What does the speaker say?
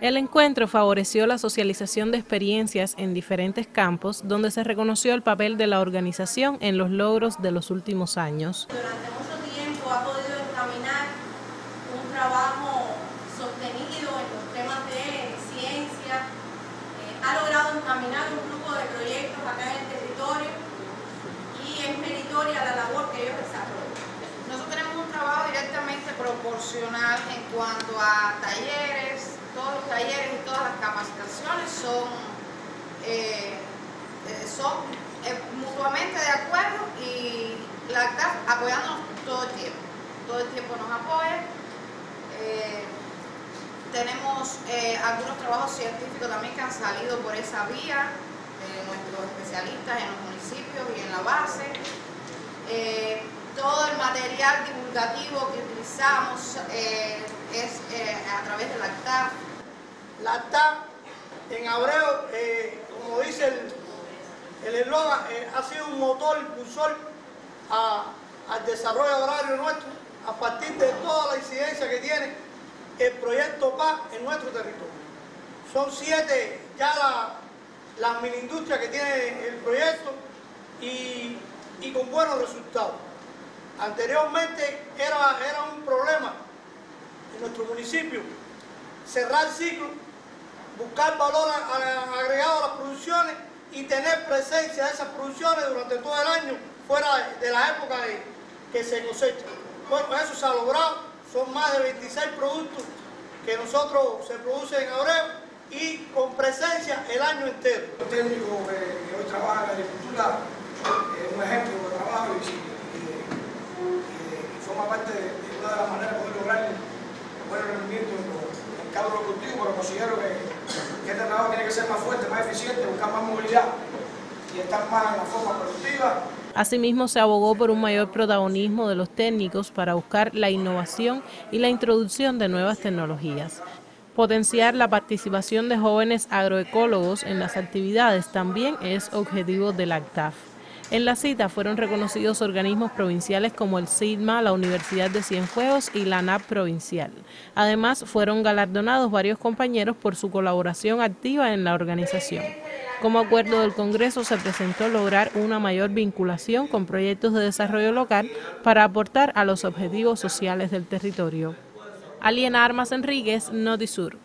El encuentro favoreció la socialización de experiencias en diferentes campos, donde se reconoció el papel de la organización en los logros de los últimos años. Durante mucho tiempo ha podido encaminar un trabajo sostenido en los temas de ciencia, eh, ha logrado encaminar un grupo de proyectos acá en el territorio y es meritoria la labor que ellos desarrollan. Nosotros tenemos un trabajo directamente proporcional en cuanto a talleres, todos los talleres y todas las capacitaciones son, eh, eh, son eh, mutuamente de acuerdo y la ACTAF apoyándonos todo el tiempo. Todo el tiempo nos apoya. tenemos algunos trabajos científicos también que han salido por esa vía de nuestros especialistas en los municipios y en la base. todo el material divulgativo que utilizamos es a través de la ACTAF. La ACTAF en Abreu, eh, como dice el eslogan, eh, ha sido un motor impulsor al desarrollo agrario nuestro a partir de toda la incidencia que tiene el proyecto PAC en nuestro territorio. Son siete ya las mini industrias que tiene el proyecto y, con buenos resultados. Anteriormente era, era un problema en nuestro municipio cerrar ciclo, buscar valor agregado a las producciones y tener presencia de esas producciones durante todo el año, fuera de la época que se cosecha. Bueno, eso se ha logrado, son más de 26 productos que nosotros se producen en Abreu y con presencia el año entero. Los técnicos que, hoy trabajan en agricultura es un ejemplo de trabajo y, y, forma parte de, una de las maneras de poder lograr un buen rendimiento en pero considero que, este trabajo tiene que ser más fuerte, más eficiente, buscar más movilidad y estar en la forma productiva. Asimismo, se abogó por un mayor protagonismo de los técnicos para buscar la innovación y la introducción de nuevas tecnologías. Potenciar la participación de jóvenes agroecólogos en las actividades también es objetivo del ACTAF. En la cita fueron reconocidos organismos provinciales como el SIDMA, la Universidad de Cienfuegos y la NAP provincial. Además, fueron galardonados varios compañeros por su colaboración activa en la organización. Como acuerdo del Congreso se presentó lograr una mayor vinculación con proyectos de desarrollo local para aportar a los objetivos sociales del territorio. Aliena Armas Enríquez, Notisur.